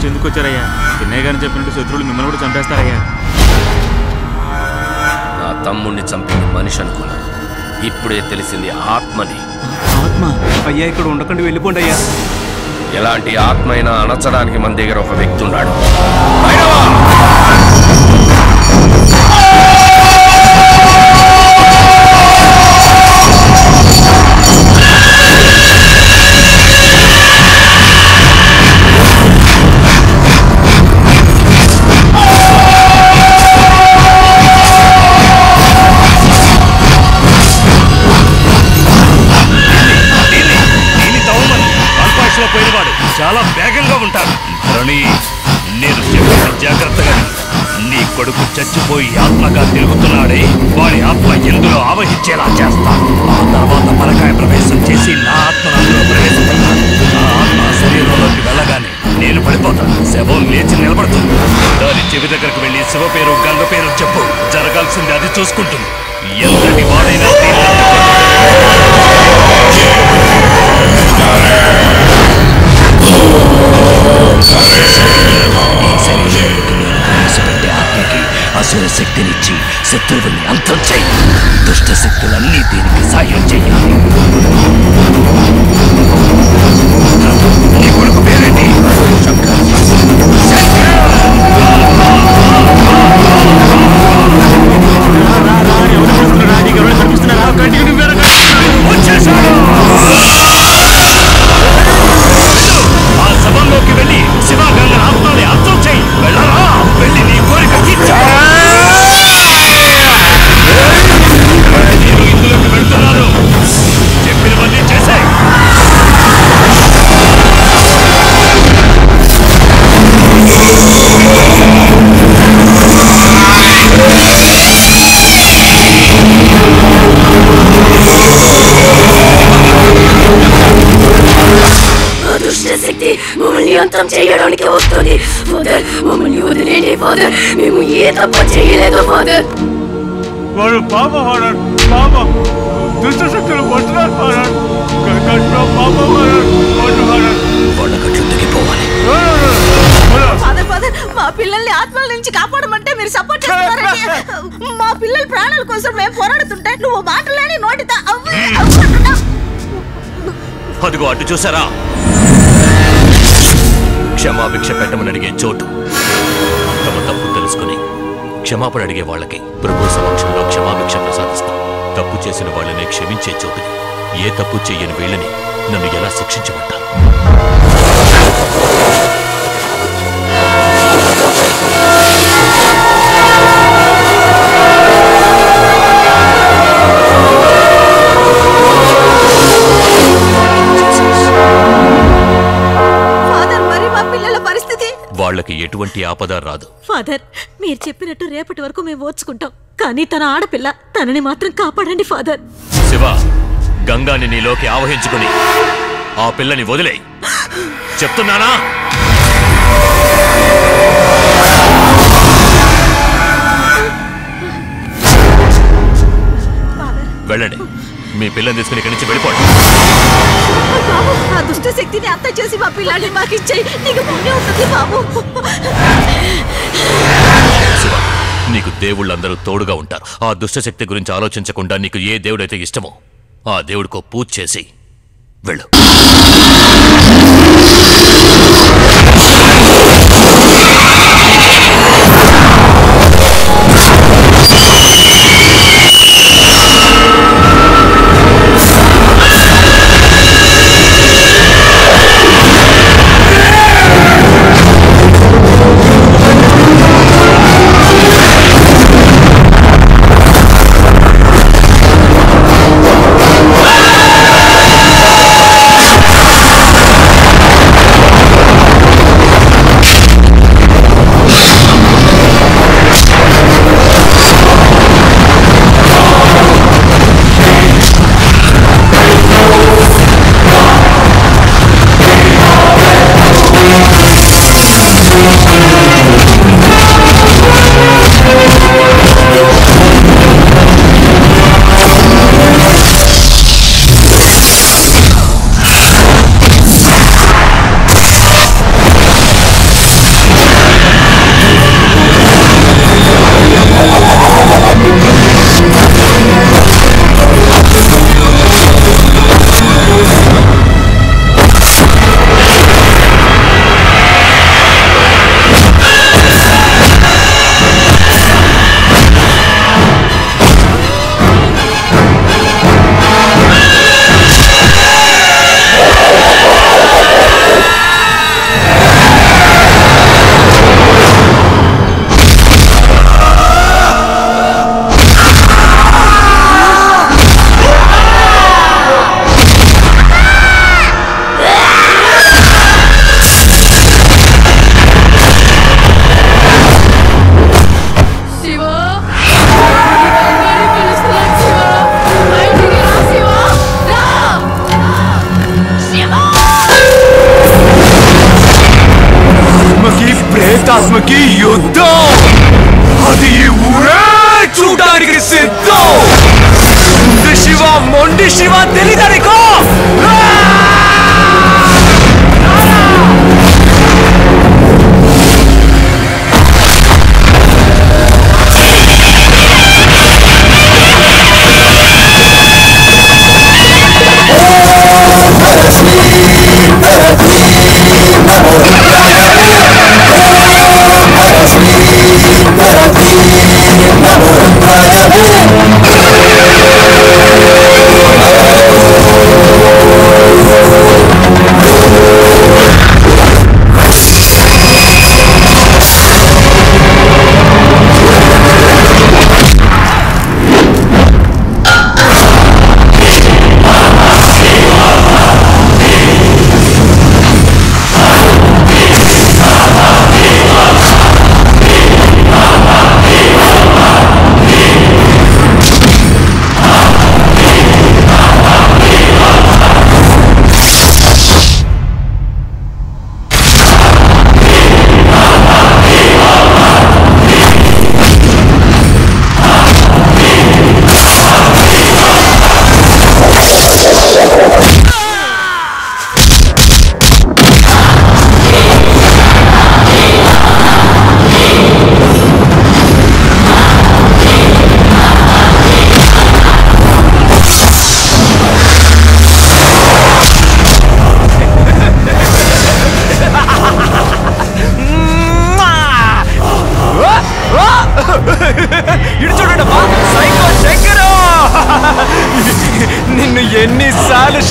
నుంచి ఎందుకు వచ్చారయ్యా? చిన్నయ్య గారిని చెప్పినట్టు శత్రువులు మిమ్మల్ని కూడా చంపేస్తారయ్యా. నా తమ్ముణ్ణి చంపింది మనిషి అనుకున్నాను ఇప్పుడే తెలిసింది ఆత్మని. ఆత్మ? అయ్యా ఇక్కడ ఉండకుండా వెళ్ళిపోండి అయ్యా. ఎలాంటి ఆత్మ అయినా అణచడానికి మన దగ్గర ఒక వ్యక్తి ఉన్నాడు. చాలా వేగంగా ఉంటారు. ధరణి నేను చెప్పిన జాగ్రత్తగా నీ కొడుకు చచ్చిపోయి ఆత్మగా తిరుగుతున్నాడే వాడి ఆత్మ ఎందులో ఆవహించేలా చేస్తాను ఆ తర్వాత పలకాయ ప్రవేశం చేసి నా ఆత్మ అందులో ప్రవేశపెడతాను నా ఆత్మ శరీరంలోకి వెళ్ళగానే నేను పడిపోతాను. శవం లేచి నిలబడుతుంది. దాని చెవి దగ్గరకు వెళ్ళి శివ పేరు గంగ పేరు చెప్పు. జరగాల్సింది అది చూసుకుంటుంది. ఎంతటి వాడైనా ఆత్మకి శక్తినిచ్చి శత్రువుల్ని అంతం చేయి. దుష్ట శక్తులన్నీ దీనికి సాయం చేయి. అంతం చేయడానికి వస్తుంది. ఫాదర్ మమ్మల్ని వదిలేండి ఫాదర్. మేము ఏ తప్పు చేయలేదు ఫాదర్. వాడు పాప వాడాడు పాప. దుష్ట శక్తులు పడుతున్నారు వాడాడు కట్టులో పాప వాడాడు పట్టు వాడాడు. వాళ్ళ కట్లు తెగిపోవాలి ఫాదర్ ఫాదర్ మా పిల్లల్ని ఆత్మల నుంచి కాపాడమంటే మీరు సపోర్ట్ చేస్తున్నారండి మా పిల్లల ప్రాణాల కోసం మేము పోరాడుతుంటే నువ్వు మాటలేని నోటితో అవ్వి. అదిగో అటు చూసారా? క్షమాభిక్ష పెట్టమని అడిగే చోటు. తమ తప్పు తెలుసుకుని క్షమాపణ అడిగే వాళ్ళకి ప్రభు సమక్షంలో క్షమాభిక్ష ప్రసాదిస్తాం. తప్పు చేసిన వాళ్ళనే క్షమించే చోటుని ఏ తప్పు చెయ్యని వీళ్ళని నన్ను ఎలా శిక్షించమంటారు? ఎటువంటి ఆపద రాదు. ఫాదర్ మీరు చెప్పినట్టు రేపటి వరకు మేము ఓర్చుకుంటాం. కానీ తన ఆడపిల్ల తనని మాత్రం కాపాడండి ఫాదర్. శివ గంగాని నీలోకి ఆవహించుకుని ఆ పిల్లని వదిలే చెప్తున్నానా? వెళ్ళండి. మీ పిల్లని తీసుకుని ఇక్కడి నుంచి వెళ్ళిపోండి. ఆ దుష్ట శక్తిని అంత చేసి మా పిల్లాన్ని మాకు ఇచ్చేయి. నీకు పుణ్యం ఉంటుంది బాబు. నీకు దేవుళ్ళందరూ తోడుగా ఉంటారు. ఆ దుష్టశక్తి గురించి ఆలోచించకుండా నీకు ఏ దేవుడైతే ఇష్టమో ఆ దేవుడికో పూజ చేసి వెళ్ళు. దుష్టాత్మకి యుద్ధం. అది ఈ ఊరే చూడడానికి సిద్ధం. శివ మొండి శివ తెలియదనికో.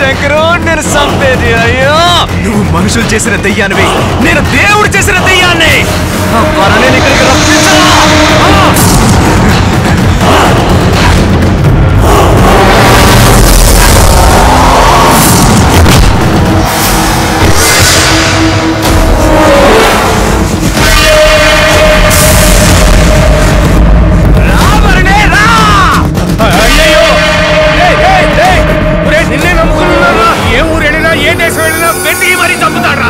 నేను చంపేది అయ్యో! నువ్వు మనుషులు చేసిన దెయ్యానివి. నేను దేవుడు చేసిన దెయ్యాన్ని. ఇక్కడికి రప్పించరా మరీ చంపుతాడ్రా.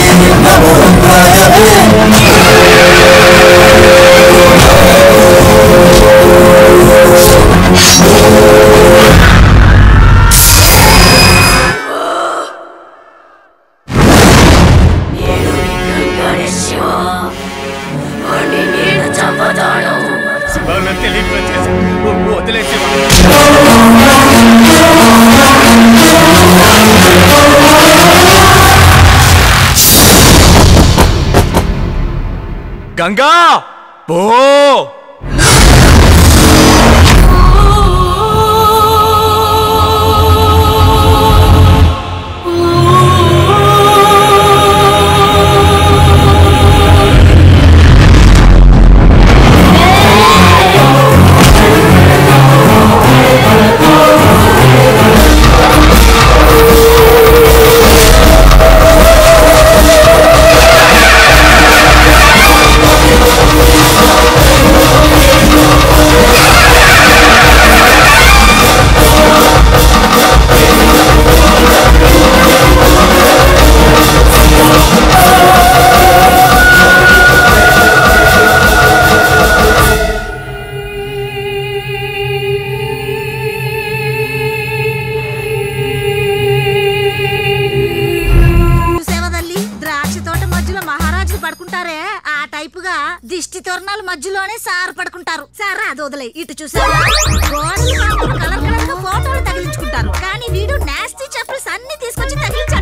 వదిలేసి గంగా పో దృష్టి తోరణాలు మధ్యలోనే సార్ పడుకుంటారు. సారా అది వదిలే ఇటు చూసారా కలర్ కలర్గా ఫోటోలు తగిలించుకుంటారు. కానీ వీడు నాస్తి చెప్పులు అన్ని తీసుకొచ్చి తగిలించాడు.